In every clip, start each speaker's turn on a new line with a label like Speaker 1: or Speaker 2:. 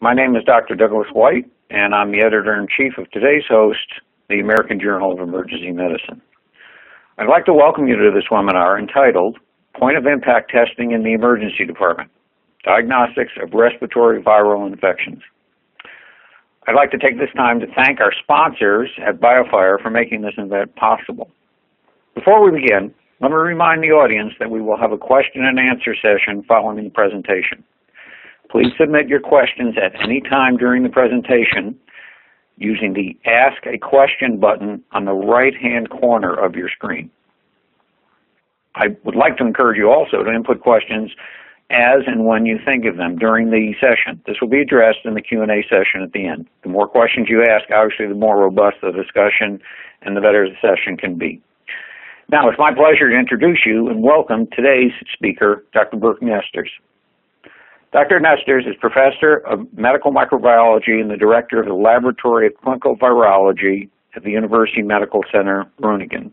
Speaker 1: My name is Dr. Douglas White, and I'm the editor-in-chief of today's host, the American Journal of Emergency Medicine. I'd like to welcome you to this webinar entitled Point of Impact Testing in the Emergency Department, Diagnostics of Respiratory Viral Infections. I'd like to take this time to thank our sponsors at BioFire for making this event possible. Before we begin, let me remind the audience that we will have a question and answer session following the presentation. Please submit your questions at any time during the presentation using the Ask a Question button on the right-hand corner of your screen. I would like to encourage you also to input questions as and when you think of them during the session. This will be addressed in the Q&A session at the end. The more questions you ask, obviously, the more robust the discussion and the better the session can be. Now, it's my pleasure to introduce you and welcome today's speaker, Dr. Bert Niesters. Dr. Niesters is professor of medical microbiology and the director of the Laboratory of Clinical Virology at the University Medical Center, Groningen.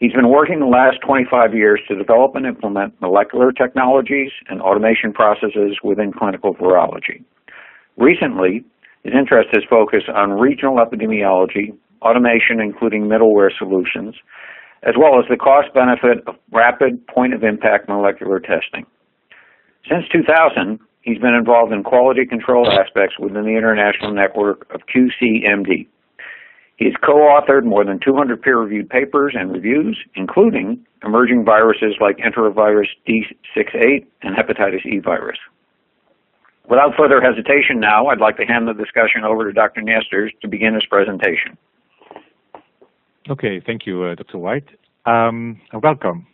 Speaker 1: He's been working the last 25 years to develop and implement molecular technologies and automation processes within clinical virology. Recently, his interest has focused on regional epidemiology, automation including middleware solutions, as well as the cost benefit of rapid point of impact molecular testing. Since 2000, he's been involved in quality control aspects within the international network of QCMD. He's co-authored more than 200 peer-reviewed papers and reviews, including emerging viruses like enterovirus D68 and hepatitis E virus. Without further hesitation now, I'd like to hand the discussion over to Dr. Niesters to begin his presentation.
Speaker 2: Okay, thank you, uh, Dr. White. Um, welcome.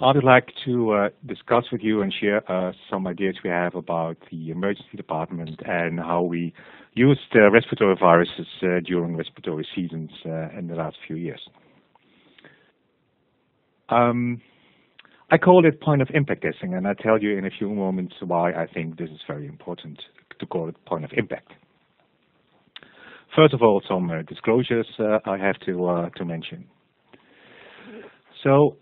Speaker 2: I would like to uh, discuss with you and share uh, some ideas we have about the emergency department and how we used uh, respiratory viruses uh, during respiratory seasons uh, in the last few years. Um, I call it point of impact testing, and I'll tell you in a few moments why I think this is very important to call it point of impact. First of all, some uh, disclosures I have to to mention. So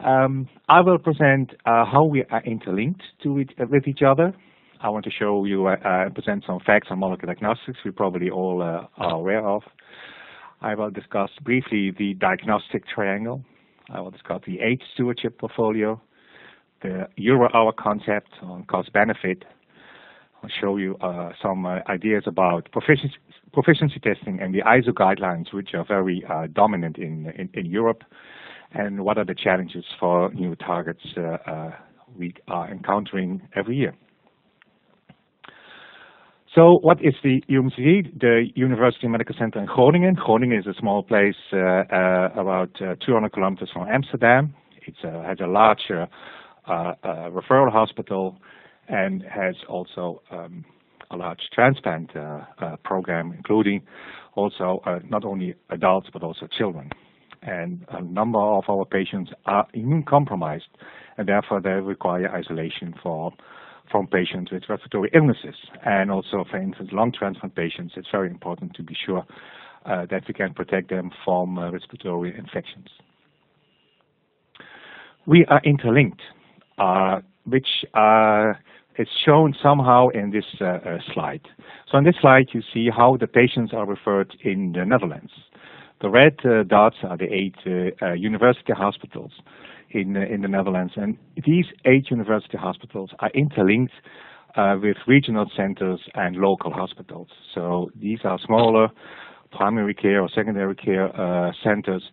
Speaker 2: um, I will present uh, how we are interlinked to uh, with each other. I want to show you, uh, uh present some facts on molecular diagnostics we probably all uh, are aware of. I will discuss briefly the diagnostic triangle. I will discuss the AIDS stewardship portfolio, the euro hour concept on cost benefit. I'll show you uh, some ideas about proficiency, proficiency, testing and the ISO guidelines, which are very dominant in, in, in Europe and what are the challenges for new targets uh, uh, we are encountering every year. So what is the UMCG? The University Medical Center in Groningen. Groningen is a small place uh, uh, about uh, 200 kilometers from Amsterdam. It uh, has a large referral hospital and has also um, a large transplant program, including also not only adults but also children and a number of our patients are immune compromised, and therefore they require isolation for from patients with respiratory illnesses. And also, for instance, lung transplant patients, it's very important to be sure uh, that we can protect them from uh, respiratory infections. We are interlinked, uh, which uh, is shown somehow in this uh, uh, slide. So on this slide, you see how the patients are referred in the Netherlands. The red uh, dots are the eight uh, uh, university hospitals in in the Netherlands, and these eight university hospitals are interlinked with regional centers and local hospitals. So these are smaller primary care or secondary care centers.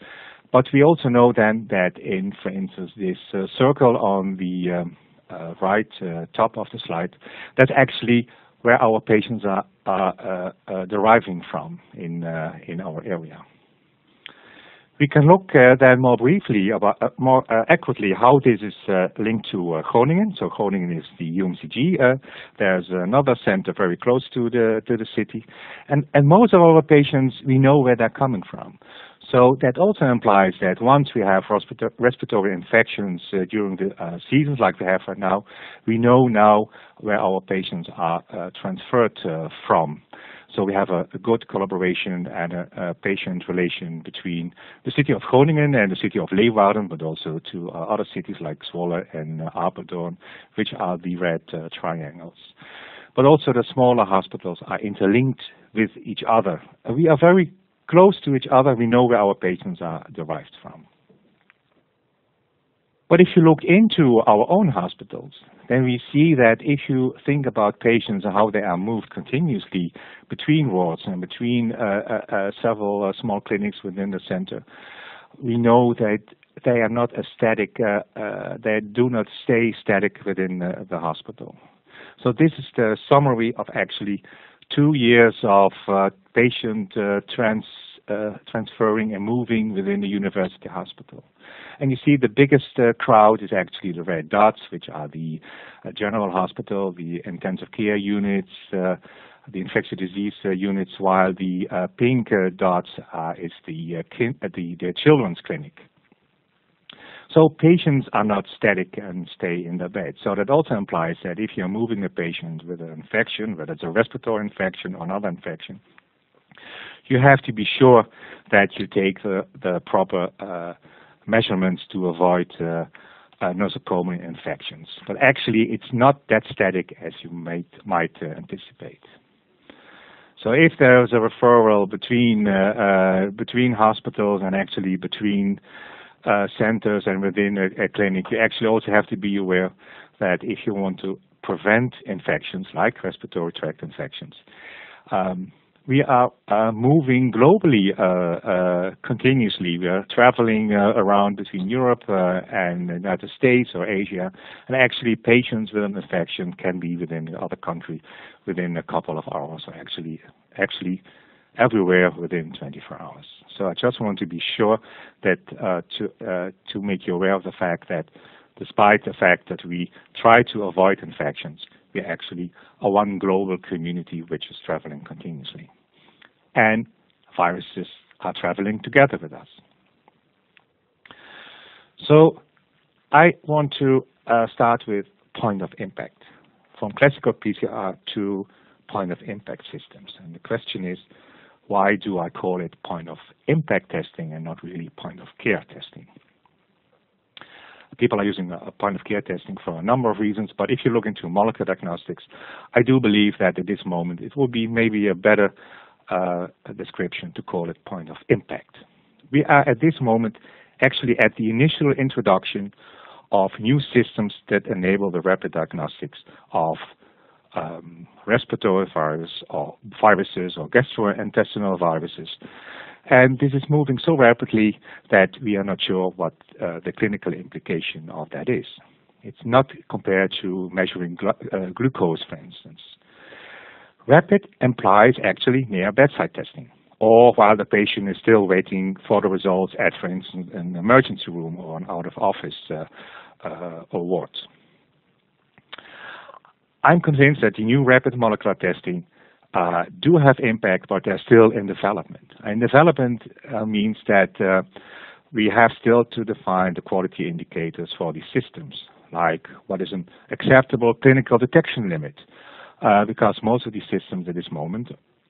Speaker 2: But we also know then that in, for instance, this uh, circle on the um, uh, right uh, top of the slide, that's actually where our patients are, are deriving from in in our area. We can look uh, then more briefly about uh, more uh, accurately how this is linked to Groningen. So Groningen is the UMCG. There's another center very close to the to the city, and and most of our patients we know where they're coming from. So that also implies that once we have respiratory infections uh, during the uh, seasons like we have right now, we know now where our patients are uh, transferred from. So we have a, a good collaboration and a, a, patient relation between the city of Groningen and the city of Leeuwarden, but also to uh, other cities like Zwolle and uh, Apeldoorn, which are the red uh, triangles. but also the smaller hospitals are interlinked with each other. We are very close to each other. We know where our patients are derived from. But if you look into our own hospitals, then we see that if you think about patients and how they are moved continuously between wards and between uh, uh, uh, several uh, small clinics within the center, we know that they are not a static, uh, uh, they do not stay static within the hospital. So this is the summary of actually two years of patient trans, transferring and moving within the university hospital. And you see the biggest uh, crowd is actually the red dots, which are the uh, general hospital, the intensive care units, uh, the infectious disease uh, units, while the uh, pink uh, dots is the, kin- the, the children's clinic. So patients are not static and stay in the bed. So that also implies that if you're moving a patient with an infection, whether it's a respiratory infection or another infection, you have to be sure that you take the, the proper uh, measurements to avoid uh, uh, nosocomial infections. But actually, it's not that static as you might, might uh, anticipate. So if there is a referral between uh, uh, between hospitals and actually between uh, centers and within a, a, clinic, you actually also have to be aware that if you want to prevent infections like respiratory tract infections, um, we are uh, moving globally uh, uh, continuously. We are traveling uh, around between Europe uh, and the United States or Asia, and actually patients with an infection can be within the other country within a couple of hours, or actually, actually everywhere within 24 hours. So I just want to be sure that uh, to to make you aware of the fact that despite the fact that we try to avoid infections, we are actually are one global community which is traveling continuously. And viruses are traveling together with us. So I want to uh, start with point of impact, from classical PCR to point of impact systems. And the question is, why do I call it point of impact testing and not really point of care testing? People are using a point of care testing for a number of reasons, but if you look into molecular diagnostics, I do believe that at this moment it will be maybe a better uh, description to call it point of impact. We are at this moment actually at the initial introduction of new systems that enable the rapid diagnostics of um, respiratory virus or viruses or gastrointestinal viruses and this is moving so rapidly that we are not sure what uh, the clinical implication of that is. It's not compared to measuring glu uh, glucose, for instance. Rapid implies actually near bedside testing, or while the patient is still waiting for the results at, for instance, an emergency room or an out of office uh, uh. I'm convinced that the new rapid molecular testing uh, do have impact, but they're still in development. And development uh, means that uh, we have still to define the quality indicators for these systems, like what is an acceptable clinical detection limit, uh, because most of these systems at this moment,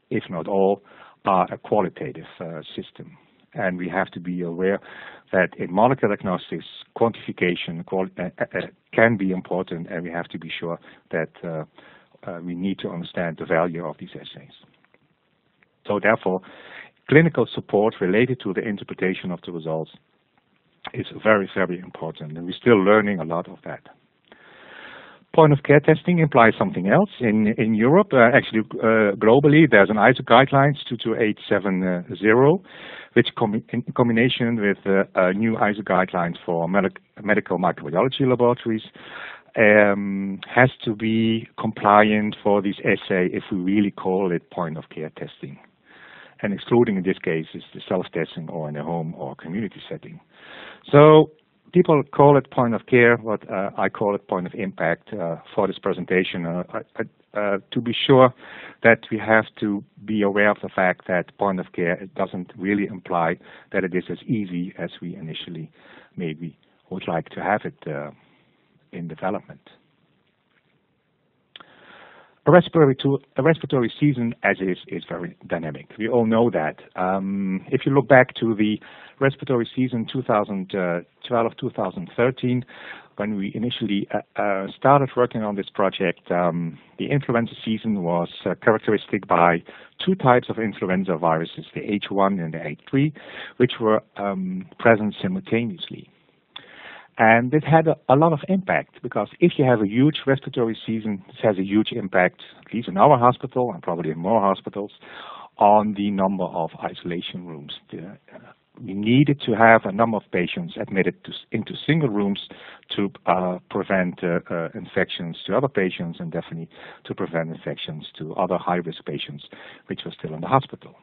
Speaker 2: if not all, are a qualitative uh, system. And we have to be aware that in molecular diagnostics, quantification can be important, and we have to be sure that uh, we need to understand the value of these assays. So therefore, clinical support related to the interpretation of the results is very, very important, and we're still learning a lot of that. Point of care testing implies something else. In in Europe, uh, actually uh, globally, there's an ISO guidelines 22870, which com in combination with uh, new ISO guidelines for medical microbiology laboratories um, has to be compliant for this assay if we really call it point of care testing. And excluding in this case is the self-testing or in a home or community setting. So people call it point of care, but uh, I call it point of impact uh, for this presentation. Uh, uh, to be sure that we have to be aware of the fact that point of care it doesn't really imply that it is as easy as we initially maybe would like to have it uh, in development. a respiratory, to, a respiratory season as is is very dynamic. We all know that. Um, if you look back to the respiratory season 2012-2013, when we initially uh, uh, started working on this project, um, the influenza season was uh, characteristic by two types of influenza viruses, the H1 and the H3, which were um, present simultaneously. And this had a, a, lot of impact because if you have a huge respiratory season, this has a huge impact, at least in our hospital and probably in more hospitals, on the number of isolation rooms. The, uh, we needed to have a number of patients admitted to, into single rooms to uh, prevent uh, uh, infections to other patients and definitely to prevent infections to other high-risk patients which were still in the hospital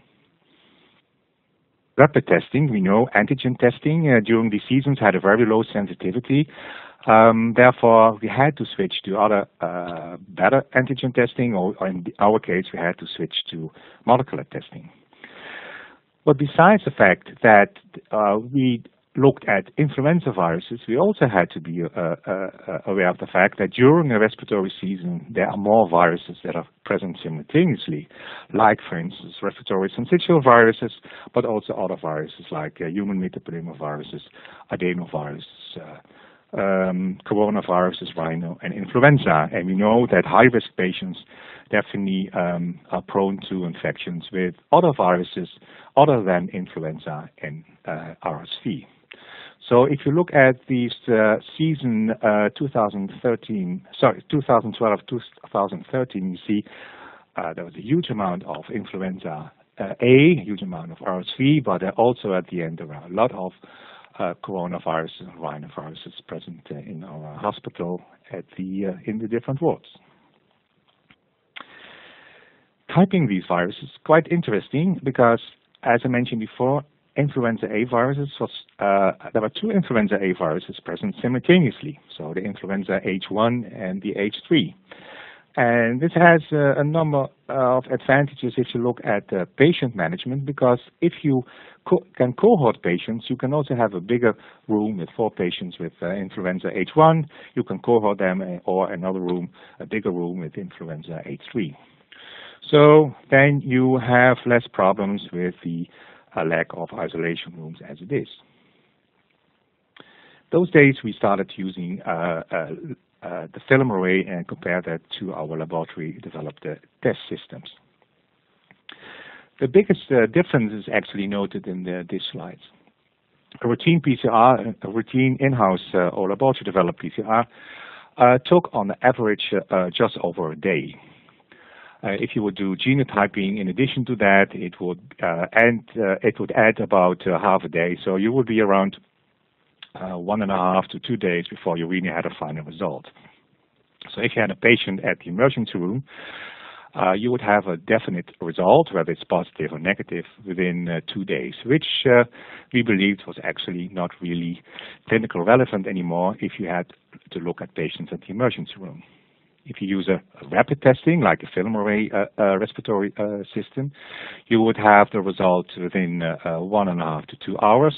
Speaker 2: rapid testing, we know antigen testing uh, during the seasons had a very low sensitivity. Um, therefore, we had to switch to other uh, better antigen testing, or, or, in our case, we had to switch to molecular testing. But besides the fact that uh, we looked at influenza viruses, we also had to be uh, uh, aware of the fact that during a respiratory season, there are more viruses that are present simultaneously, like, for instance, respiratory syncytial viruses, but also other viruses like uh, human metapneumoviruses, adenoviruses, uh, um, coronaviruses, rhino, and influenza. And we know that high-risk patients definitely um, are prone to infections with other viruses other than influenza and uh, RSV. So if you look at this uh, season uh, 2013, sorry, 2012-2013, you see uh, there was a huge amount of influenza uh, A, huge amount of RSV, but also at the end there were a lot of uh, coronaviruses and rhinoviruses present uh, in our hospital at the in the different wards. Typing these viruses is quite interesting because, as I mentioned before, influenza A viruses was, uh, there were two influenza A viruses present simultaneously, so the influenza H1 and the H3. And this has uh, a number of advantages if you look at uh, patient management, because if you co can cohort patients, you can also have a bigger room with four patients with uh, influenza H1. You can cohort them, uh, or another room, a bigger room with influenza H3. So then you have less problems with the a lack of isolation rooms as it is. Those days we started using uh, uh, uh, the FilmArray and compared that to our laboratory developed test systems. The biggest uh, difference is actually noted in the, these slides. A routine PCR, a routine in-house uh, or laboratory developed PCR uh, took on average just over a day. Uh, if you would do genotyping in addition to that, it would uh, add uh, it would add about half a day. So you would be around one and a half to two days before you really had a final result. So if you had a patient at the emergency room, uh, you would have a definite result, whether it's positive or negative, within uh, two days, which uh, we believed was actually not really clinical relevant anymore if you had to look at patients at the emergency room. If you use a, a rapid testing, like a FilmArray uh, uh, respiratory uh, system, you would have the result within uh, uh, one and a half to two hours.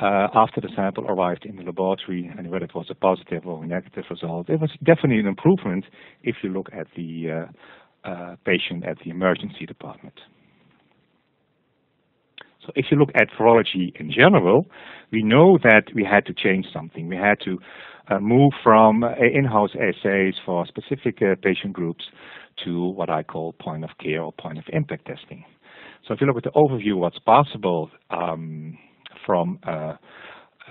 Speaker 2: Uh, after the sample arrived in the laboratory and whether it was a positive or a negative result, it was definitely an improvement if you look at the patient at the emergency department. So if you look at virology in general, we know that we had to change something. We had to uh, move from uh, in-house assays for specific uh, patient groups to what I call point of care or point of impact testing. So if you look at the overview, what's possible um, from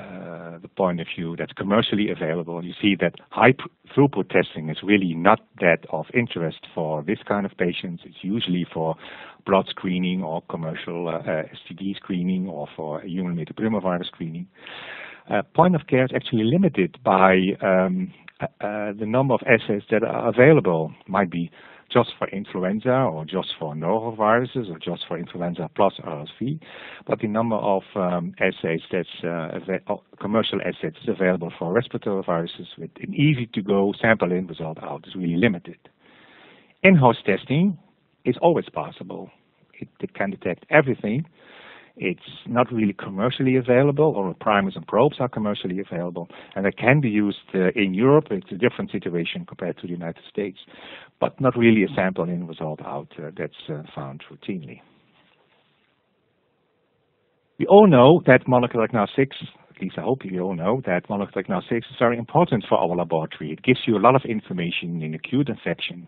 Speaker 2: uh, the point of view that's commercially available, you see that high throughput testing is really not that of interest for this kind of patients. It's usually for blood screening or commercial uh, STD screening or for human metapneumovirus screening. Uh, point of care is actually limited by um, uh, the number of assays that are available. Might be just for influenza or just for noroviruses or just for influenza plus RSV, but the number of um, assays that's uh, commercial assays available for respiratory viruses with an easy-to-go sample in result out is really limited. In-house testing is always possible. It, it can detect everything, It's not really commercially available, or primers and probes are commercially available, and they can be used uh, in Europe. It's a different situation compared to the United States, but not really a sample in result out uh, that's uh, found routinely. We all know that molecular diagnostics, at least I hope you all know, that molecular diagnostics is very important for our laboratory. It gives you a lot of information in acute infection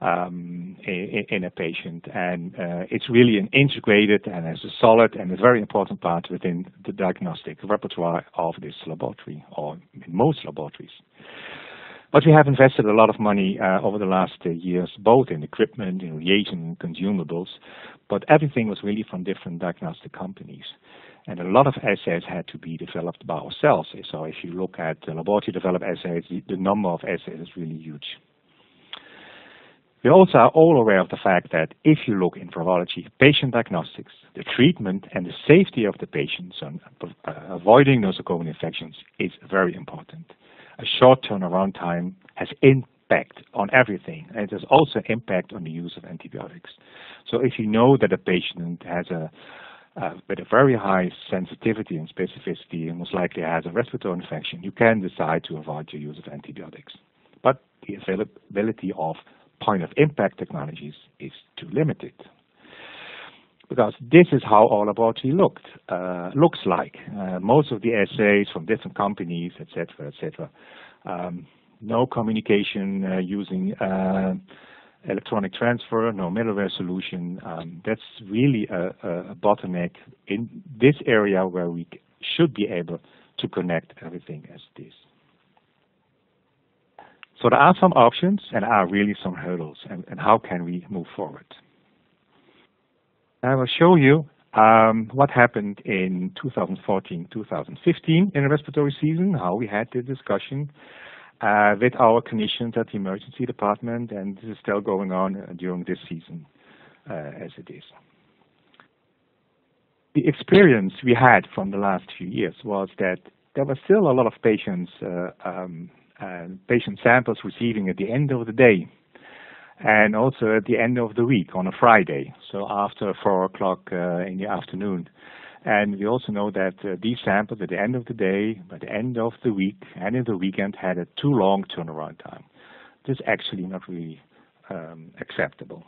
Speaker 2: um, in, in, a patient. And uh, it's really an integrated and as a solid and a very important part within the diagnostic repertoire of this laboratory or in most laboratories. But we have invested a lot of money uh, over the last uh, years, both in equipment, in reagent, and consumables, but everything was really from different diagnostic companies. And a lot of assays had to be developed by ourselves. So if you look at the laboratory developed assays, the number of assays is really huge. We also are all aware of the fact that if you look in virology, patient diagnostics, the treatment and the safety of the patients and avoiding nosocomial infections is very important. A short turnaround time has impact on everything, and it has also impact on the use of antibiotics. So if you know that a patient has a uh, with a very high sensitivity and specificity and most likely has a respiratory infection, you can decide to avoid the use of antibiotics. But the availability of point of impact technologies is too limited. Because this is how our laboratory looked, uh, looks like. Uh, most of the assays from different companies, etc., etc. Um, no communication uh, using uh, electronic transfer, no middleware solution. Um, that's really a, a, bottleneck in this area where we should be able to connect everything as this. So there are some options and are really some hurdles, and, and how can we move forward? I will show you um, what happened in 2014-2015 in the respiratory season, how we had the discussion uh, with our clinicians at the emergency department, and this is still going on uh, during this season uh, as it is. The experience we had from the last few years was that there were still a lot of patients uh, um, patient samples receiving at the end of the day and also at the end of the week on a Friday, so after 4 o'clock uh, in the afternoon. And we also know that uh, these samples at the end of the day, by the end of the week, and in the weekend had a too long turnaround time. This is actually not really um, acceptable.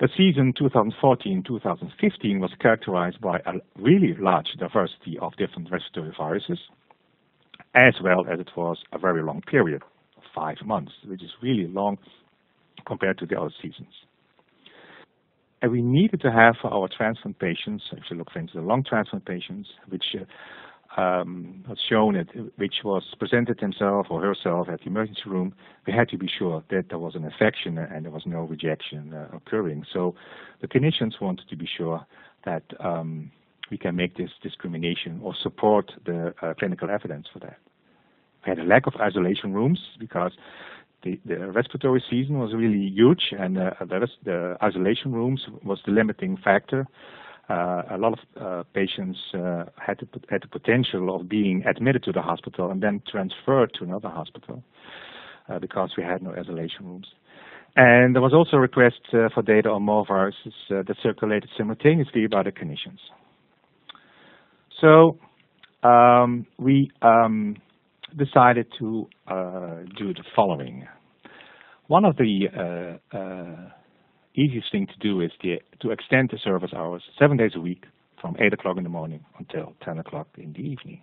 Speaker 2: The season 2014-2015 was characterized by a really large diversity of different respiratory viruses, as well as it was a very long period, five months, which is really long compared to the other seasons. And we needed to have for our transplant patients, if you look for instance, the lung transplant patients, which uh, um, was shown, at, which was presented himself or herself at the emergency room, we had to be sure that there was an infection and there was no rejection uh, occurring. So the clinicians wanted to be sure that um, we can make this discrimination or support the uh, clinical evidence for that. We had a lack of isolation rooms because the, the respiratory season was really huge, and uh, the, the, isolation rooms was the limiting factor. Uh, a lot of uh, patients uh, had, the, had the potential of being admitted to the hospital and then transferred to another hospital uh, because we had no isolation rooms. And there was also a request uh, for data on more viruses that circulated simultaneously by the clinicians. So um, we um, decided to uh, do the following. One of the uh, uh, easiest thing to do is the, to extend the service hours seven days a week from 8 o'clock in the morning until 10 o'clock in the evening.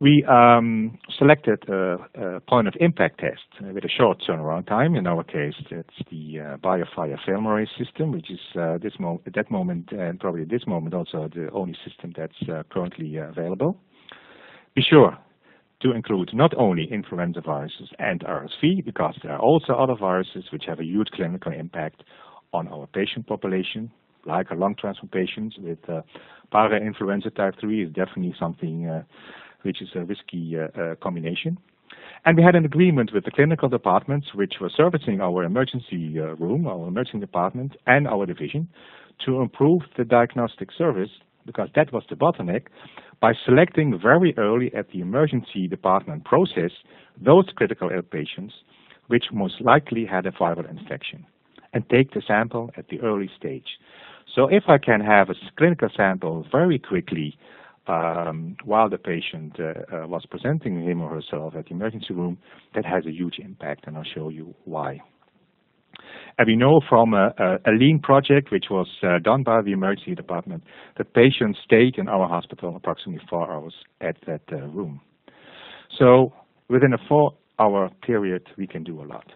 Speaker 2: We um, selected a, a, point of impact test with a short turnaround time. In our case, it's the uh, BioFire FilmArray system, which is uh, this mo- at that moment and probably at this moment also the only system that's uh, currently available. Be sure to include not only influenza viruses and RSV, because there are also other viruses which have a huge clinical impact on our patient population, like lung transplant patients with uh, para-influenza type 3 is definitely something uh, which is a risky uh, uh, combination. And we had an agreement with the clinical departments, which were servicing our emergency uh, room, our emergency department, and our division, to improve the diagnostic service, because that was the bottleneck, by selecting very early at the emergency department process those critical ill patients which most likely had a viral infection, and take the sample at the early stage. So if I can have a clinical sample very quickly um, while the patient uh, uh, was presenting him or herself at the emergency room, that has a huge impact, and I'll show you why. And we know from a, a, a lean project, which was uh, done by the emergency department, that patients stayed in our hospital approximately four hours at that uh, room. So within a four-hour period, we can do a lot.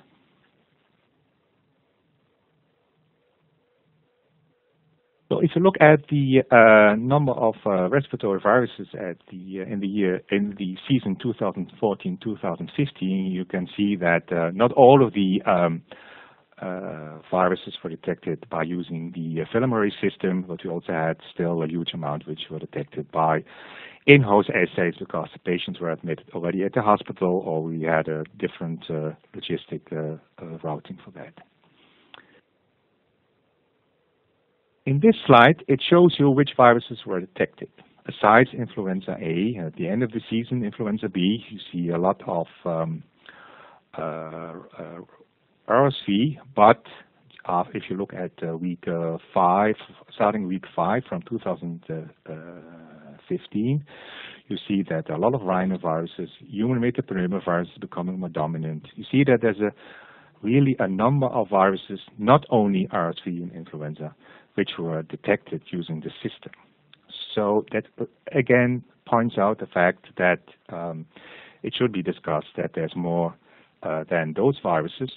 Speaker 2: So if you look at the uh, number of uh, respiratory viruses at the uh, in the year in the season 2014-2015, you can see that uh, not all of the um, uh, viruses were detected by using the uh, system, but we also had still a huge amount which were detected by in-house assays because the patients were admitted already at the hospital or we had a different logistic routing for that. In this slide, it shows you which viruses were detected. Besides influenza A, at the end of the season, influenza B, you see a lot of um, uh, RSV, but uh, if you look at uh, week uh, five, starting week five from 2015, you see that a lot of rhinoviruses, human metapneumovirus is becoming more dominant. You see that there's a really a number of viruses, not only RSV and influenza, which were detected using the system. So that again points out the fact that um, it should be discussed that there's more uh, than those viruses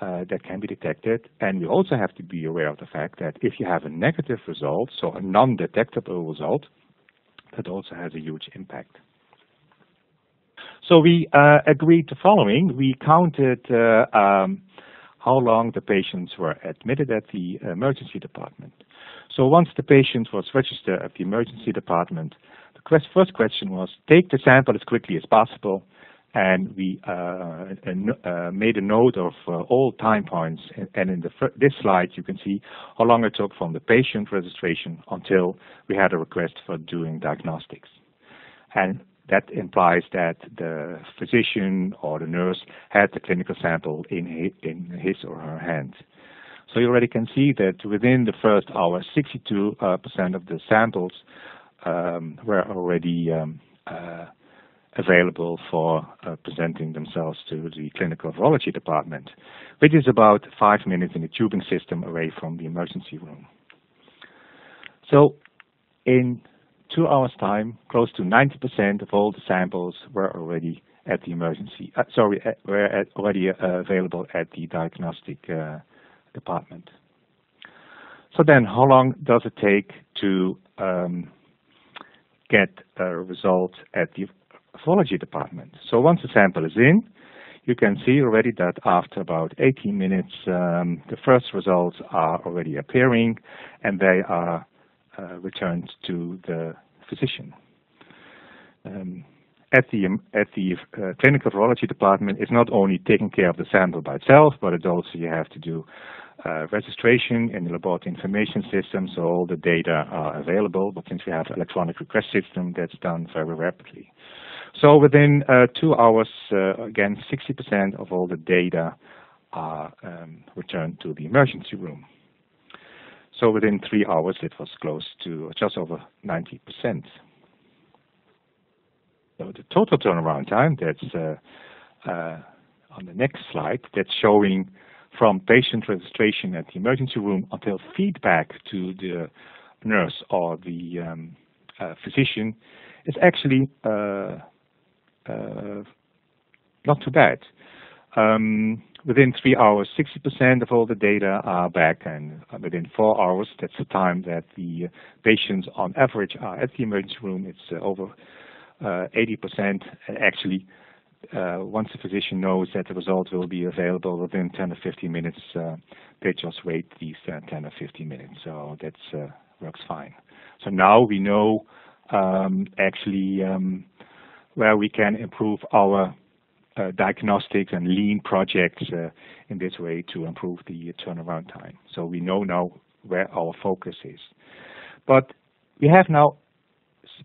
Speaker 2: uh, that can be detected. And we also have to be aware of the fact that if you have a negative result, so a non-detectable result, that also has a huge impact. So we uh, agreed the following. We counted uh, um, how long the patients were admitted at the emergency department. So once the patient was registered at the emergency department, the first question was take the sample as quickly as possible and we uh, uh, made a note of uh, all time points. And in this slide, you can see how long it took from the patient registration until we had a request for doing diagnostics. And that implies that the physician or the nurse had the clinical sample in his or her hand. So you already can see that within the first hour, 62% of the samples um, were already um, available for uh, presenting themselves to the clinical virology department, which is about five minutes in the tubing system away from the emergency room. So in two hours time, close to 90% of all the samples were already at the emergency, uh, sorry, were at, already uh, available at the diagnostic uh, department. So then how long does it take to um, get a result at the pathology department. So once the sample is in, you can see already that after about 18 minutes, um, the first results are already appearing and they are returned to the physician. Um, at the at the uh, clinical virology department is not only taking care of the sample by itself, but it also you have to do uh, registration in the laboratory information system, so all the data are available. But since we have electronic request system, that's done very rapidly. So within uh, two hours, uh, again, 60% of all the data are um, returned to the emergency room. So within three hours, it was close to just over 90%. So the total turnaround time, that's uh, uh, on the next slide, that's showing from patient registration at the emergency room until feedback to the nurse or the um, uh, physician is actually uh, uh, not too bad. Um, within three hours, 60% of all the data are back, and within four hours, that's the time that the patients on average are at the emergency room. It's uh, over uh, 80%. Actually, uh, once the physician knows that the result will be available within 10 or 15 minutes, uh, they just wait these uh, 10 or 15 minutes. So that works fine. So now we know um, actually um, where we can improve our uh, diagnostics and lean projects uh, in this way to improve the turnaround time. So we know now where our focus is. But we have now,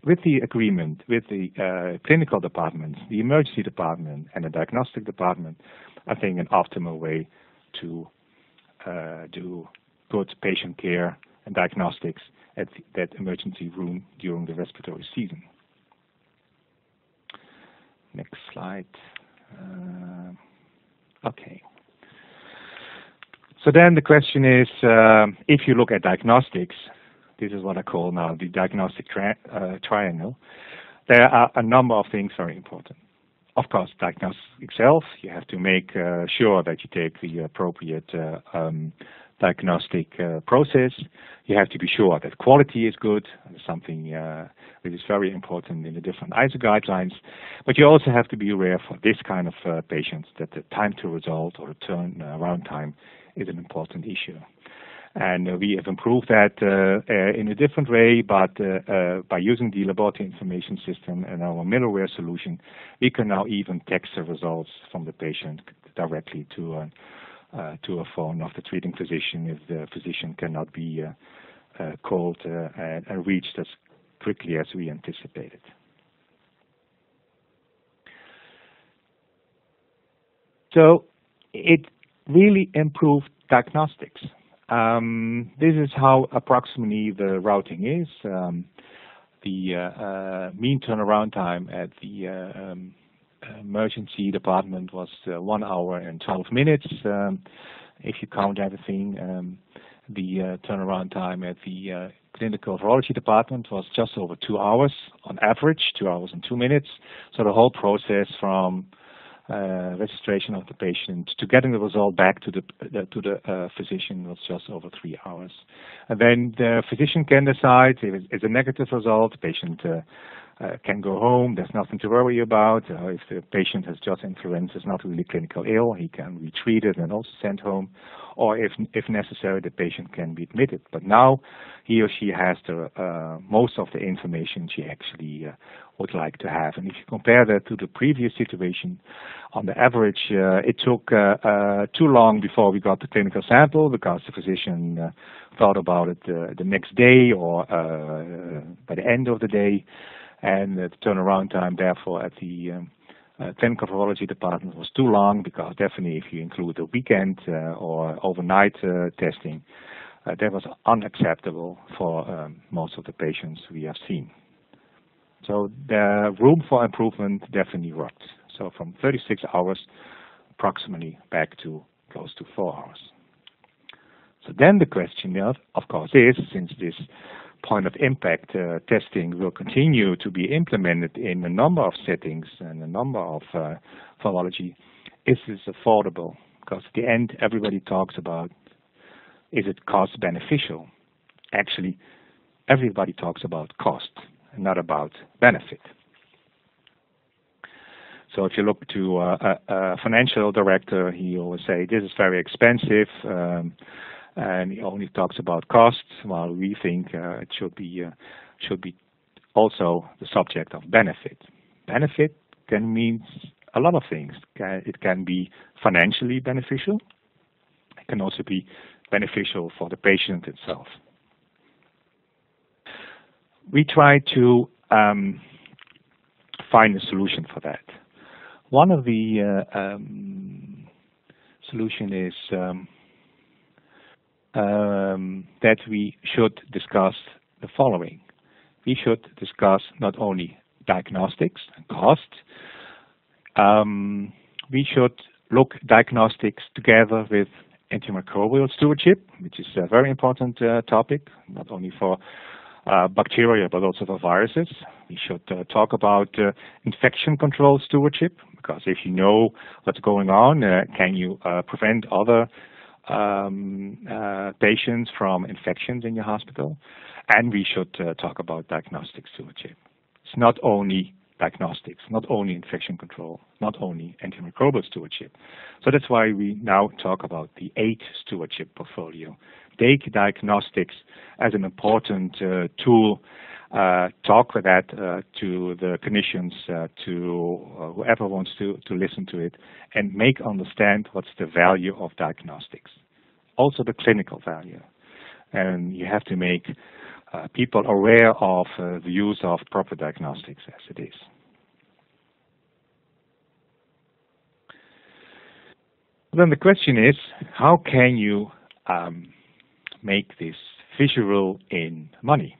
Speaker 2: with the agreement with the uh, clinical departments, the emergency department, and the diagnostic department, I think an optimal way to uh, do good patient care and diagnostics at that emergency room during the respiratory season. Next slide. Uh, okay. So then the question is, uh, if you look at diagnostics, this is what I call now the diagnostic uh, triangle, there are a number of things very important. Of course, diagnostics itself, you have to make uh, sure that you take the appropriate uh, um, diagnostic uh, process. You have to be sure that quality is good, something uh, which is very important in the different ISO guidelines. But you also have to be aware for this kind of uh, patients that the time to result or the turnaround time is an important issue. And uh, we have improved that uh, uh, in a different way, but by using the laboratory information system and our middleware solution, we can now even text the results from the patient directly to uh, to a phone of the treating physician if the physician cannot be uh, uh, called and, reached as quickly as we anticipated. So it really improved diagnostics. Um, this is how approximately the routing is. Um, the uh, uh, mean turnaround time at the uh, um, emergency department was uh, one hour and 12 minutes. Um, if you count everything, um, the uh, turnaround time at the uh, clinical virology department was just over two hours on average, two hours and two minutes. So the whole process from uh, registration of the patient to getting the result back to the, the to the uh, physician was just over three hours. And then the physician can decide if it's a negative result, the patient uh, can go home. There's nothing to worry about. Uh, if the patient has just influenza, is not really clinical ill, he can be treated and also sent home. Or if if necessary, the patient can be admitted. But now he or she has the uh, most of the information she actually uh, would like to have. And if you compare that to the previous situation, on the average, uh, it took uh, too long before we got the clinical sample because the physician thought about it the next day or by the end of the day and the turnaround time, therefore, at the um, uh, virology department was too long because definitely if you include the weekend uh, or overnight uh, testing, uh, that was unacceptable for um, most of the patients we have seen. So the room for improvement definitely worked. So from 36 hours approximately back to close to four hours. So then the question, of course, is since this point of impact uh, testing will continue to be implemented in a number of settings and a number of uh. Is this affordable? Because at the end, everybody talks about is it cost beneficial? Actually, everybody talks about cost, not about benefit. So if you look to uh, a, a, financial director, he always say this is very expensive. Um, and he only talks about costs, while we think uh, it should be uh, should be also the subject of benefit. Benefit can mean a lot of things. It can be financially beneficial. It can also be beneficial for the patient itself. We try to um, find a solution for that. One of the uh, um, solution is um, um, that we should discuss the following. We should discuss not only diagnostics and cost, um, we should look diagnostics together with antimicrobial stewardship, which is a very important uh, topic, not only for uh, bacteria but also for viruses. We should uh, talk about uh, infection control stewardship because if you know what's going on, uh, can you uh, prevent other um, uh, patients from infections in your hospital, and we should uh, talk about diagnostic stewardship. It's not only diagnostics, not only infection control, not only antimicrobial stewardship. So that's why we now talk about the AID stewardship portfolio. Take diagnostics as an important uh, tool. Uh, talk with that uh, to the clinicians, uh, to uh, whoever wants to, to listen to it, and make understand what's the value of diagnostics also the clinical value. And you have to make uh, people aware of uh, the use of proper diagnostics as it is. Then the question is, how can you um, make this visual in money.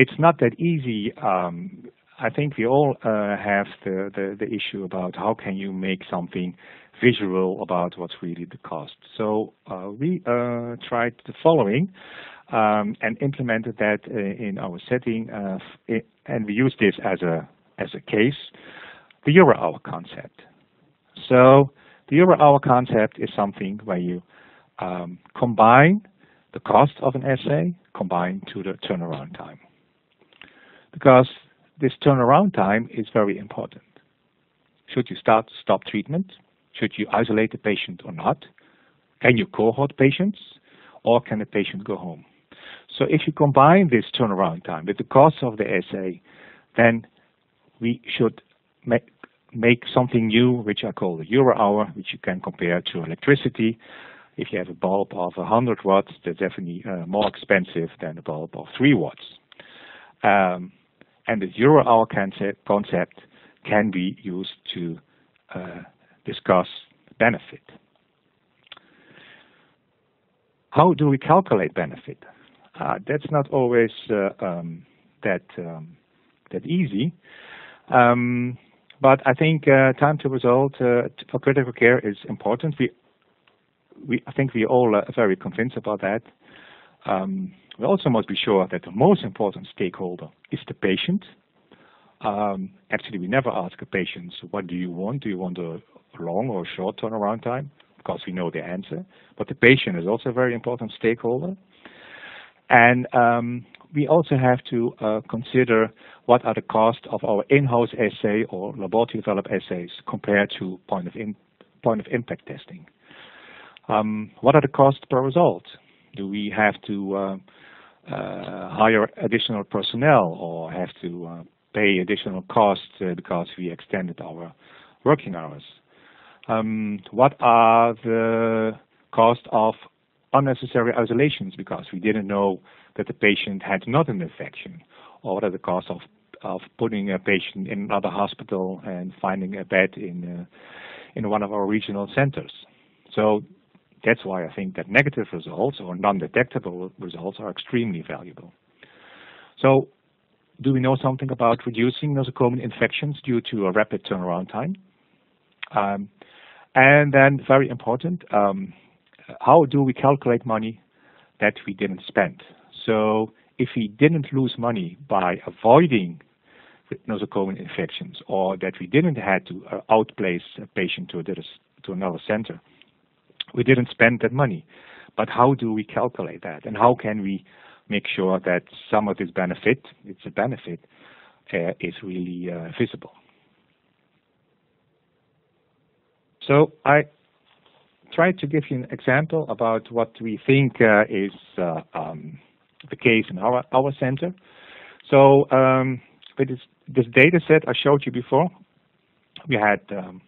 Speaker 2: It's not that easy. Um, I think we all uh, have the, the, the, issue about how can you make something visual about what's really the cost. So uh, we uh, tried the following um, and implemented that uh, in our setting, uh, and we use this as a as a case, the euro hour concept. So the euro hour concept is something where you um, combine the cost of an assay combined to the turnaround time. Because this turnaround time is very important. Should you start stop treatment? Should you isolate the patient or not? Can you cohort patients or can the patient go home? So if you combine this turnaround time with the cost of the assay, then we should make, make something new, which I call the euro hour, which you can compare to electricity. If you have a bulb of 100 watts, that's definitely uh, more expensive than a bulb of 3 watts. Um, and the euro-hour concept, concept can be used to uh, discuss benefit. How do we calculate benefit? Uh, that's not always uh, um, that um, that easy. Um, but I think uh, time to result uh, for critical care is important. We, we, I think we all are very convinced about that. We also must be sure that the most important stakeholder is the patient. Um, actually, we never ask a patient, what do you want? Do you want a long or short turnaround time? Because we know the answer. But the patient is also a very important stakeholder. And um, we also have to uh, consider what are the costs of our in-house assay or laboratory-developed assays compared to point of, in, point of impact testing. Um, what are the costs per result? Do we have to uh, hire additional personnel or have to uh, pay additional costs uh, because we extended our working hours? Um, what are the costs of unnecessary isolations because we didn't know that the patient had not an infection, or what are the costs of of putting a patient in another hospital and finding a bed in uh, in one of our regional centers. So that's why I think that negative results or non-detectable results are extremely valuable. So do we know something about reducing nosocomial infections due to a rapid turnaround time? Um, and then very important, um, how do we calculate money that we didn't spend? So if we didn't lose money by avoiding nosocomial infections or that we didn't have to uh, outplace a patient to, another center, we didn't spend that money. But how do we calculate that? And how can we make sure that some of this benefit, it's a benefit, uh, is really uh, visible? So I tried to give you an example about what we think uh, is uh, um, the case in our, our center. So um, with this, this data set I showed you before, we had um,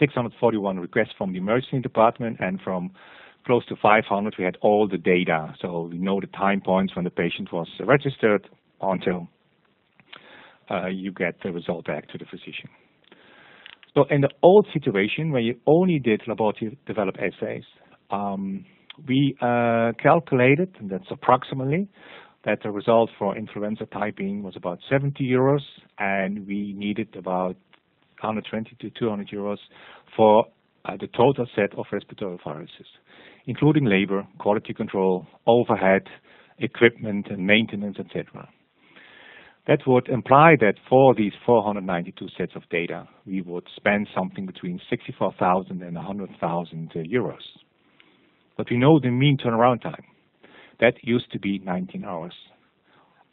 Speaker 2: 641 requests from the emergency department and from close to 500 we had all the data. So we know the time points when the patient was registered until uh, you get the result back to the physician. So in the old situation where you only did laboratory developed assays, um, we uh, calculated, and that's approximately, that the result for influenza typing was about 70 euros, and we needed about 120 to 200 euros for uh, the total set of respiratory viruses, including labor, quality control, overhead, equipment and maintenance, etc. That would imply that for these 492 sets of data, we would spend something between 64,000 and 100,000 euros. But we know the mean turnaround time. That used to be 19 hours.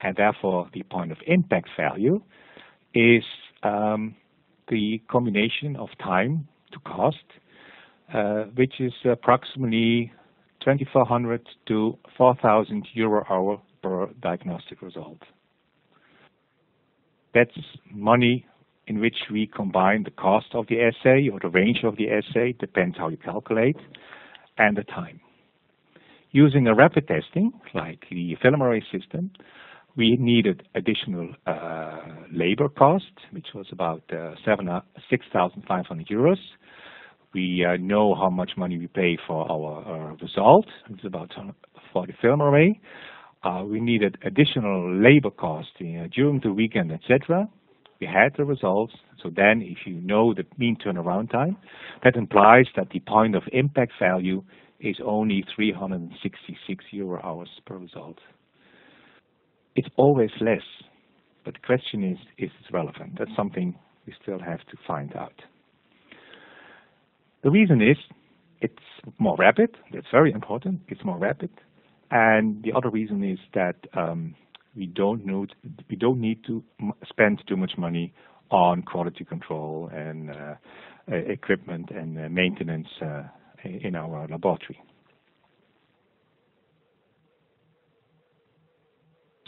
Speaker 2: And therefore, the point of impact value is um, the combination of time to cost, uh, which is approximately 2,400 to 4,000 euro hour per diagnostic result. That's money in which we combine the cost of the assay or the range of the assay, depends how you calculate, and the time. Using a rapid testing, like the FilmArray system, we needed additional uh, labor cost, which was about uh, uh 6,500 euros. We uh, know how much money we pay for our result. It's about for the FilmArray. Uh, we needed additional labor costs uh, during the weekend, etc. We had the results. So then, if you know the mean turnaround time, that implies that the point of impact value is only 366 euro hours per result. It's always less, but the question is, is it relevant? That's something we still have to find out. The reason is it's more rapid. That's very important. It's more rapid. And the other reason is that um, we don't need we don't need to spend too much money on quality control and uh, equipment and uh, maintenance uh, in our laboratory.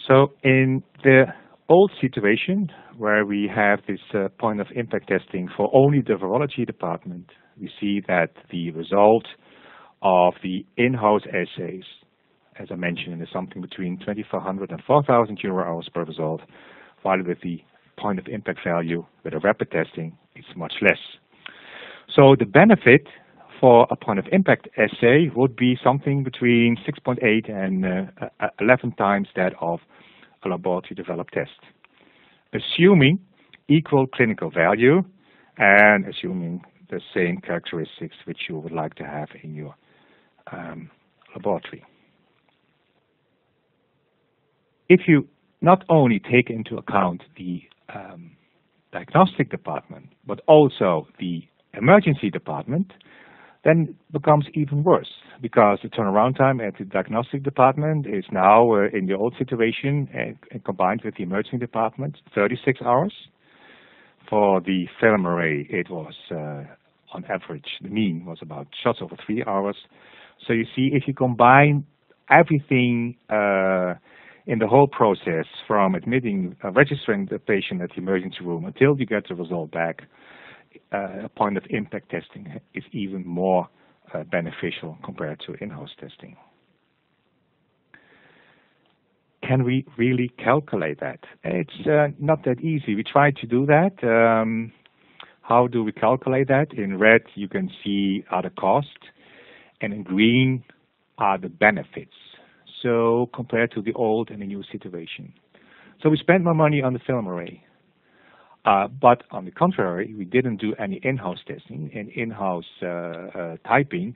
Speaker 2: So in the old situation where we have this uh, point of impact testing for only the virology department, we see that the result of the in-house assays, as I mentioned, is something between 2,400 and 4,000 euro hours per result, while with the point of impact value with a rapid testing, it's much less. So the benefit for a point of impact assay would be something between 6.8 and uh, 11 times that of a laboratory developed test. Assuming equal clinical value and assuming the same characteristics which you would like to have in your um, laboratory. If you not only take into account the um, diagnostic department, but also the emergency department, then it becomes even worse because the turnaround time at the diagnostic department is now uh, in the old situation uh, combined with the emergency department 36 hours. For the FilmArray, it was uh, on average, the mean was about just over three hours. So you see, if you combine everything uh, in the whole process from admitting, uh, registering the patient at the emergency room until you get the result back, a point of impact testing is even more uh, beneficial compared to in-house testing. Can we really calculate that? It's uh, not that easy. We tried to do that. Um, how do we calculate that? In red, you can see are the costs, and in green are the benefits. So compared to the old and the new situation. So we spent more money on the FilmArray. Uh, but on the contrary, we didn't do any in-house testing and in-house uh, uh, typing,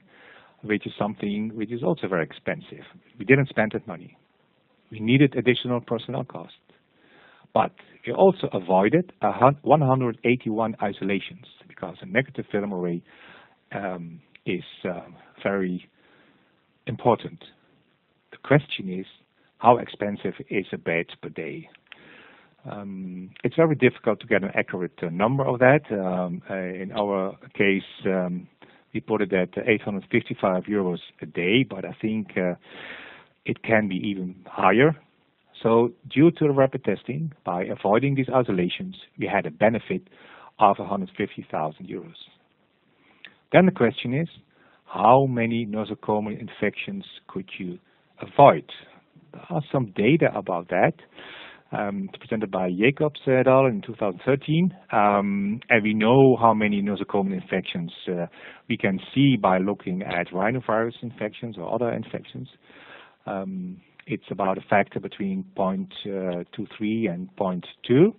Speaker 2: which is something which is also very expensive. We didn't spend that money. We needed additional personnel costs. But we also avoided 181 isolations because a negative FilmArray um, is uh, very important. The question is, how expensive is a bed per day? Um, it's very difficult to get an accurate uh, number of that. Um, uh, in our case, um, we put it at 855 euros a day, but I think uh, it can be even higher. So due to the rapid testing, by avoiding these isolations, we had a benefit of 150,000 euros. Then the question is, how many nosocomial infections could you avoid? There are some data about that. Um, presented by Jacobs et al. in 2013. Um, and we know how many nosocomial infections uh, we can see by looking at rhinovirus infections or other infections. Um, it's about a factor between 0.23 and 0.2.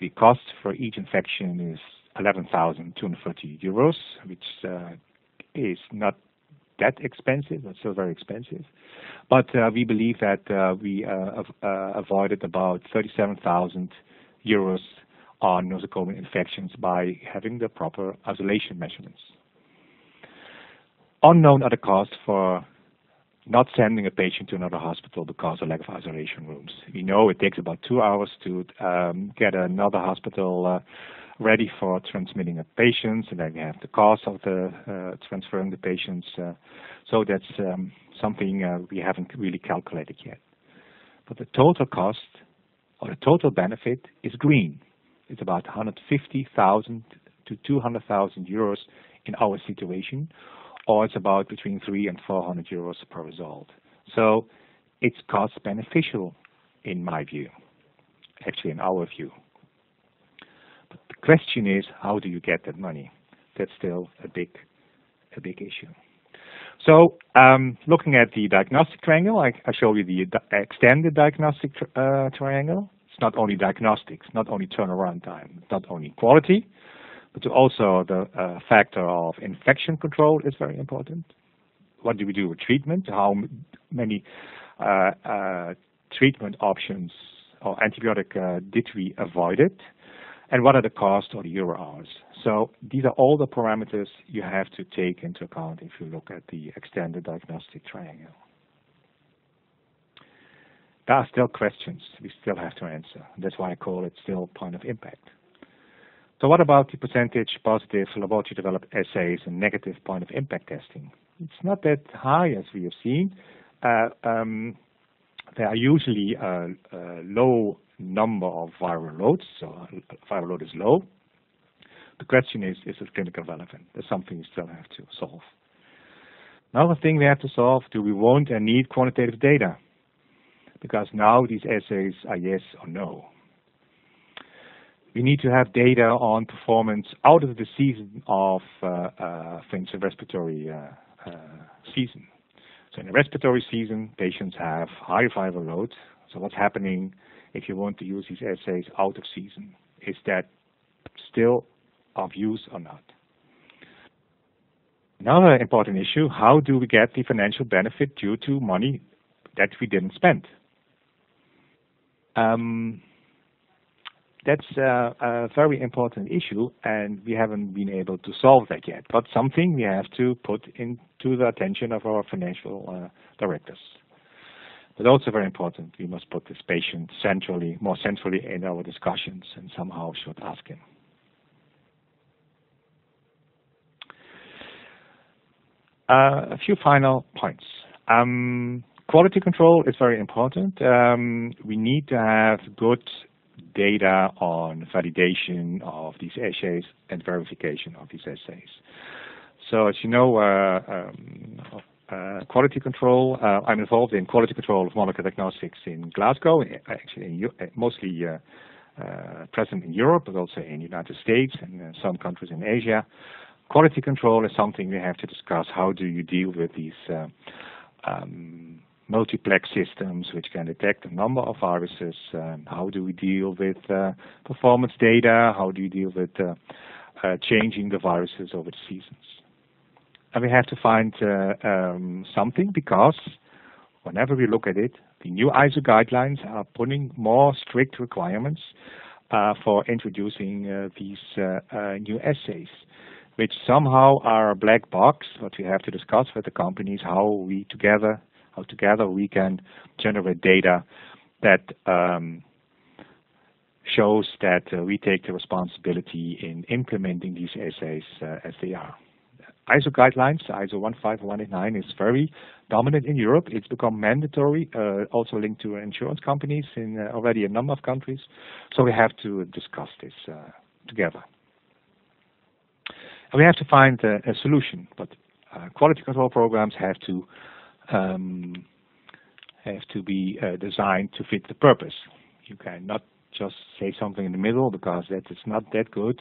Speaker 2: The cost for each infection is 11,230 euros, which uh, is not that expensive, but still very expensive. But uh, we believe that uh, we uh, uh, avoided about 37,000 euros on nosocomial infections by having the proper isolation measurements. Unknown are the costs for not sending a patient to another hospital because of lack of isolation rooms. We know it takes about two hours to um, get another hospital uh, ready for transmitting the patients, and then we have the cost of the uh, transferring the patients. Uh, so that's um, something uh, we haven't really calculated yet. But the total cost or the total benefit is green. It's about 150,000 to 200,000 euros in our situation, or it's about between three and 400 euros per result. So it's cost beneficial in my view, actually in our view. But the question is, how do you get that money? That's still a big, a big issue. So um, looking at the diagnostic triangle, I, I show you the extended diagnostic tri uh, triangle. It's not only diagnostics, not only turnaround time, not only quality, but also the uh, factor of infection control is very important. What do we do with treatment? How many uh, uh, treatment options or antibiotic uh, did we avoid it? And what are the cost or the euro hours? So these are all the parameters you have to take into account if you look at the extended diagnostic triangle. There are still questions we still have to answer. That's why I call it still point of impact. So what about the percentage positive laboratory developed assays and negative point of impact testing? It's not that high as we have seen. Uh, um, there are usually a, a, low number of viral loads, so viral load is low. The question is, is it clinical relevant? That's something we still have to solve. Another thing we have to solve, do we want and need quantitative data? Because now these assays are yes or no. We need to have data on performance out of the season of, uh, uh, respiratory uh, uh, season. So in a respiratory season, patients have high viral load. So what's happening if you want to use these assays out of season? Is that still of use or not? Another important issue, how do we get the financial benefit due to money that we didn't spend? Um, that's a, a, very important issue, and we haven't been able to solve that yet. But something we have to put into the attention of our financial uh, directors. But also very important, we must put this patient centrally, more centrally in our discussions, and somehow should ask him. Uh, a few final points. Um, quality control is very important. Um, we need to have good data on validation of these assays and verification of these assays. So as you know, uh, um, uh, quality control, uh, I'm involved in quality control of molecular diagnostics in Glasgow, actually in, uh, mostly uh, uh, present in Europe, but also in the United States and some countries in Asia. Quality control is something we have to discuss. How do you deal with these um, multiplex systems which can detect a number of viruses. How do we deal with performance data? How do you deal with changing the viruses over the seasons? And we have to find uh, um, something because whenever we look at it, the new ISO guidelines are putting more strict requirements uh, for introducing uh, these new assays which somehow are a black box, but we have to discuss with the companies how we together how together we can generate data that um, shows that uh, we take the responsibility in implementing these assays uh, as they are. ISO guidelines, ISO 15189 is very dominant in Europe. It's become mandatory, uh, also linked to insurance companies in uh, already a number of countries. So we have to discuss this uh, together. And we have to find a, a solution, but uh, quality control programs have to um, have to be uh, designed to fit the purpose. You cannot just say something in the middle because that is not that good.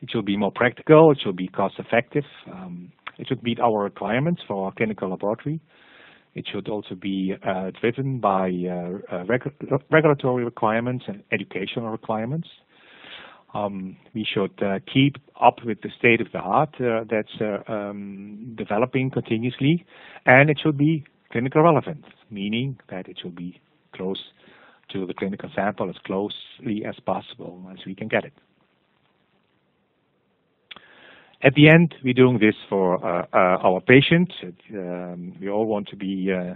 Speaker 2: It should be more practical. It should be cost effective. Um, it should meet our requirements for our clinical laboratory. It should also be uh, driven by uh, uh regu regulatory requirements and educational requirements. Um, we should uh, keep up with the state of the art uh, that's uh, um, developing continuously, and it should be clinical relevant, meaning that it should be close to the clinical sample as closely as possible as we can get it. At the end, we're doing this for uh, uh, our patients. Um, we all want to be uh,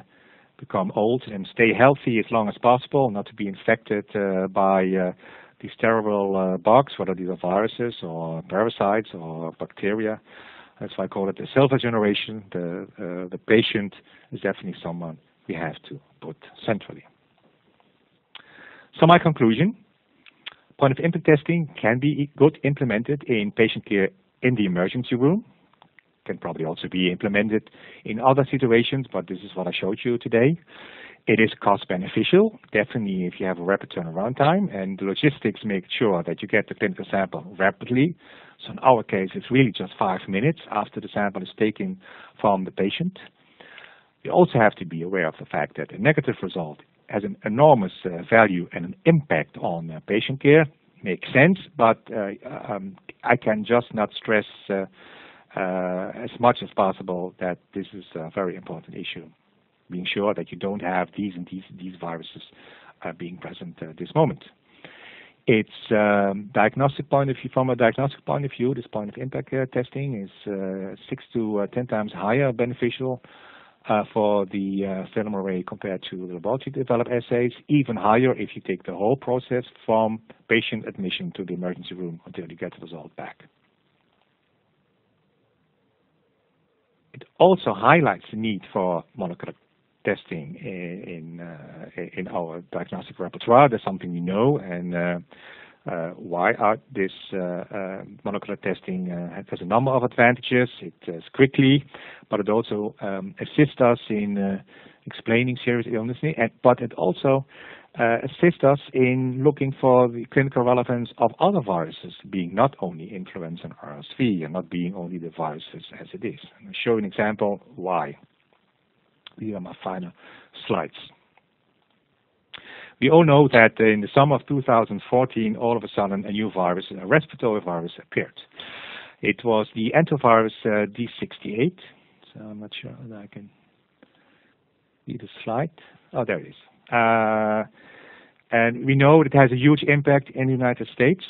Speaker 2: become old and stay healthy as long as possible, not to be infected by these terrible bugs, whether these are viruses or parasites or bacteria. That's why I call it the silver generation. The, the patient is definitely someone we have to put centrally. So my conclusion, point of impact testing can be good implemented in patient care in the emergency room. Can probably also be implemented in other situations, but this is what I showed you today. It is cost beneficial, definitely if you have a rapid turnaround time, and the logistics make sure that you get the clinical sample rapidly. So in our case, it's really just five minutes after the sample is taken from the patient. You also have to be aware of the fact that a negative result has an enormous uh, value and an impact on uh, patient care. Makes sense, but uh, um, I can just not stress uh, uh, as much as possible that this is a very important issue. Being sure that you don't have these and these these viruses being present at this moment. It's um, diagnostic point of view. From a diagnostic point of view, this point of impact testing is six to ten times higher beneficial uh, for the uh, FilmArray compared to the laboratory developed assays. Even higher if you take the whole process from patient admission to the emergency room until you get the result back. It also highlights the need for molecular testing in in, uh, in our diagnostic repertoire. That's something we know, and uh, why are this uh, uh, molecular testing uh, has a number of advantages. It is quickly, but it also um, assists us in explaining serious illness, and, but it also uh, assist us in looking for the clinical relevance of other viruses, being not only influenza and RSV, and not being only the viruses as it is. I'll show an example why. These are my final slides. We all know that in the summer of 2014, all of a sudden, a new virus, a respiratory virus, appeared. It was the enterovirus uh, D68. So I'm not sure that I can see the slide. Oh, there it is. Uh, and we know it has a huge impact in the United States.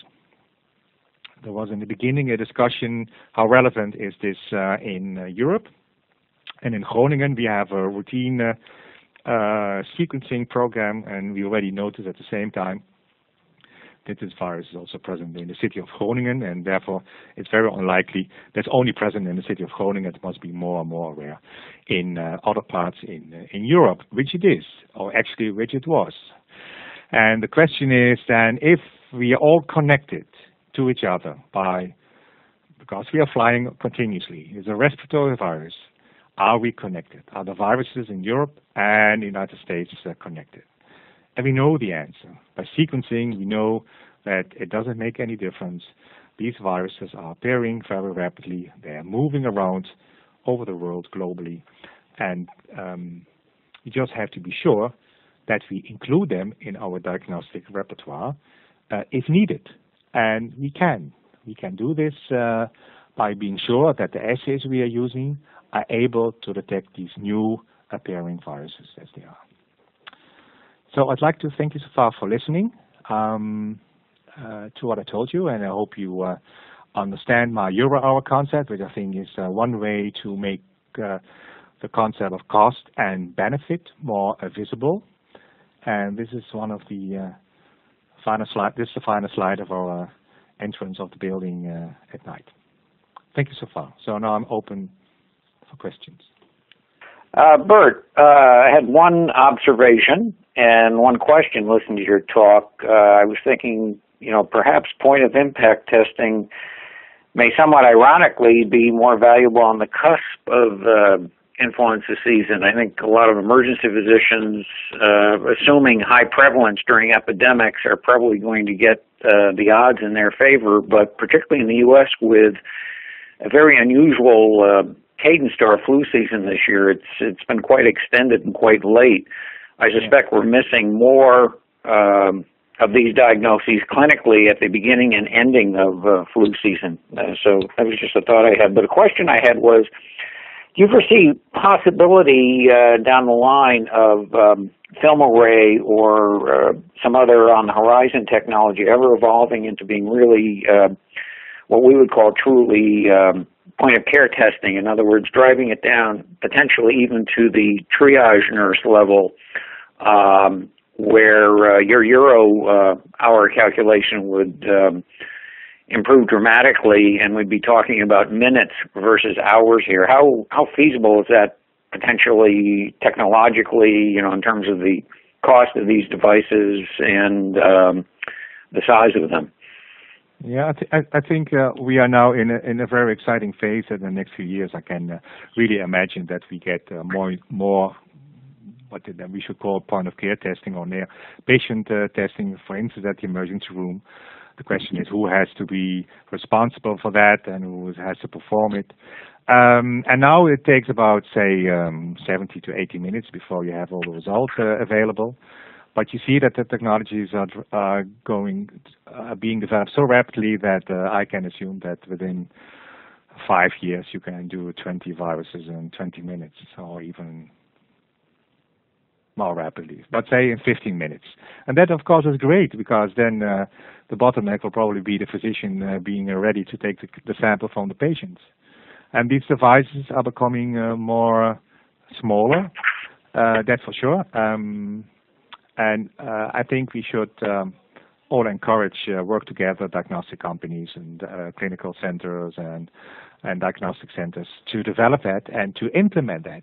Speaker 2: There was in the beginning a discussion how relevant is this uh, in uh, Europe. And in Groningen, we have a routine uh, sequencing program, and we already noticed at the same time that this virus is also present in the city of Groningen, and therefore it's very unlikely that's only present in the city of Groningen. It must be more and more rare in uh, other parts in uh, in Europe, which it is, or actually which it was. And the question is then if we are all connected to each other by because we are flying continuously, it's a respiratory virus. Are we connected? Are the viruses in Europe and the United States uh, connected? And we know the answer. By sequencing, we know that it doesn't make any difference. These viruses are appearing very rapidly. They are moving around over the world globally. And um, we just have to be sure that we include them in our diagnostic repertoire uh, if needed. And we can. We can do this uh, by being sure that the assays we are using are able to detect these new appearing viruses as they are. So I'd like to thank you so far for listening um, uh, to what I told you, and I hope you uh, understand my euro hour concept, which I think is uh, one way to make uh, the concept of cost and benefit more visible. And this is one of the uh, final slide. This is the final slide of our entrance of the building uh, at night. Thank you so far. So now I'm open for questions.
Speaker 1: Uh, Bert, uh, I had one observation and one question listening to your talk. Uh, I was thinking, you know, perhaps point of impact testing may somewhat ironically be more valuable on the cusp of uh, influenza season. I think a lot of emergency physicians, uh, assuming high prevalence during epidemics, are probably going to get uh, the odds in their favor, but particularly in the U.S. with a very unusual uh, cadence to our flu season this year. It's it's been quite extended and quite late. I suspect we're missing more um, of these diagnoses clinically at the beginning and ending of uh, flu season. Uh, so that was just a thought I had. But a question I had was, do you foresee possibility uh, down the line of um, FilmArray or uh, some other on the horizon technology ever evolving into being really uh, what we would call truly um, point of care testing. In other words, driving it down potentially even to the triage nurse level, um, where uh, your euro uh, hour calculation would um, improve dramatically, and we'd be talking about minutes versus hours here. How how feasible is that potentially technologically? You know, in terms of the cost of these devices and um, the size of them.
Speaker 2: Yeah, I, th- I, think uh, we are now in a, in a very exciting phase. In the next few years, I can uh, really imagine that we get uh, more more what we should call point of care testing or patient uh, testing, for instance, at the emergency room. the question is who has to be responsible for that and who has to perform it. Um, and now it takes about, say, um, 70 to 80 minutes before you have all the results uh, available. But you see that the technologies are uh, going, uh, being developed so rapidly that uh, I can assume that within five years you can do 20 viruses in 20 minutes or even more rapidly, but say in 15 minutes. And that, of course, is great because then uh, the bottleneck will probably be the physician uh, being ready to take the, the, sample from the patients. And these devices are becoming uh, more smaller, uh, that's for sure. Um, and uh, I think we should um, all encourage uh, work together, diagnostic companies and clinical centers and and diagnostic centers to develop that and to implement that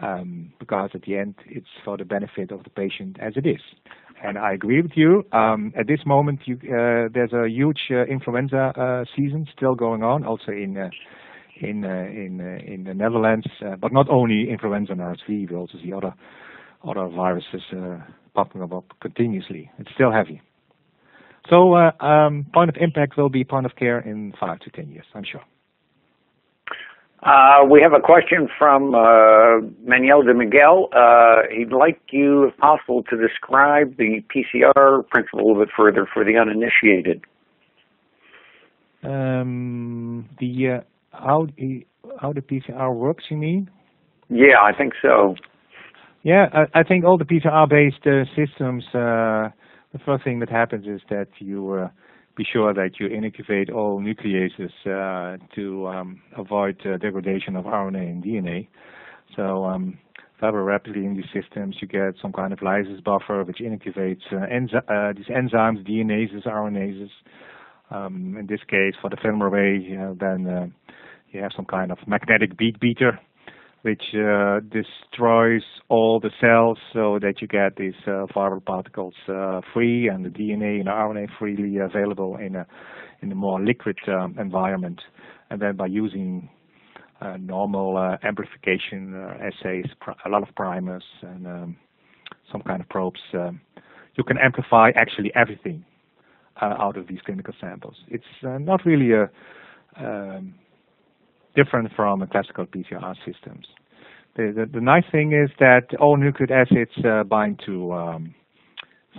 Speaker 2: um, because at the end it's for the benefit of the patient as it is. And I agree with you. Um, at this moment, you, uh, there's a huge uh, influenza uh, season still going on, also in uh, in uh, in uh, in the Netherlands. but not only influenza and RSV, we also see other other viruses popping up continuously. It's still heavy. So um, point of impact will be point of care in five to ten years, I'm sure.
Speaker 1: Uh, we have a question from uh, Manuel de Miguel. Uh, he'd like you, if possible, to describe the PCR principle a little bit further for the uninitiated.
Speaker 2: Um, the uh, how how the PCR works, you mean?
Speaker 1: Yeah, I think so.
Speaker 2: Yeah, I, I think all the PCR-based uh, systems. Uh, the first thing that happens is that you be sure that you inactivate all nucleases uh, to um, avoid uh, degradation of RNA and DNA. So um, very rapidly in these systems, you get some kind of lysis buffer which inactivates uh, enzy uh, these enzymes, DNases, RNases. Um, in this case, for the array, then uh, you have some kind of magnetic bead beater which uh, destroys all the cells so that you get these uh, viral particles uh, free and the DNA and RNA freely available in a in a more liquid um, environment. And then by using uh, normal uh, amplification assays, a lot of primers and um, some kind of probes, you can amplify actually everything out of these clinical samples. It's not really a um, different from classical PCR systems. The, the, the, nice thing is that all nucleic acids uh, bind to um.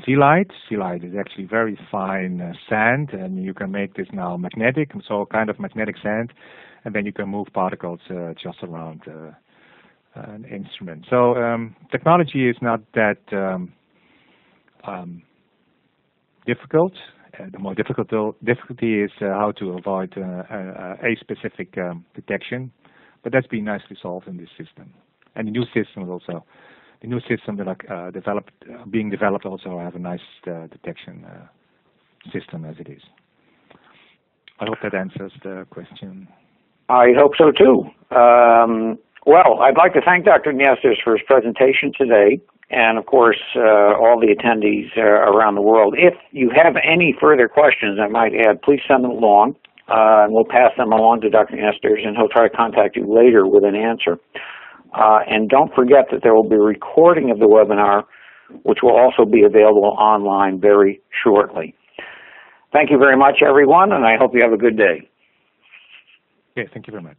Speaker 2: Zeolite is actually very fine uh, sand, and you can make this now magnetic, so kind of magnetic sand, and then you can move particles uh, just around uh, an instrument. So um, technology is not that um, um difficult. Uh, the more difficult difficulty is uh, how to avoid uh, a specific um, detection, but that's been nicely solved in this system. And the new systems also, the new system that are developed, being developed also have a nice detection system as it is. I hope that answers the question.
Speaker 1: I hope so too. Um, well, I'd like to thank Dr. Niesters for his presentation today and of course uh, all the attendees uh, around the world. If you have any further questions I might add, please send them along, uh, and we'll pass them along to Dr. Niesters, and he'll try to contact you later with an answer. Uh, and don't forget that there will be a recording of the webinar, which will also be available online very shortly. Thank you very much, everyone, and I hope you have a good day.
Speaker 2: Okay, thank you very much.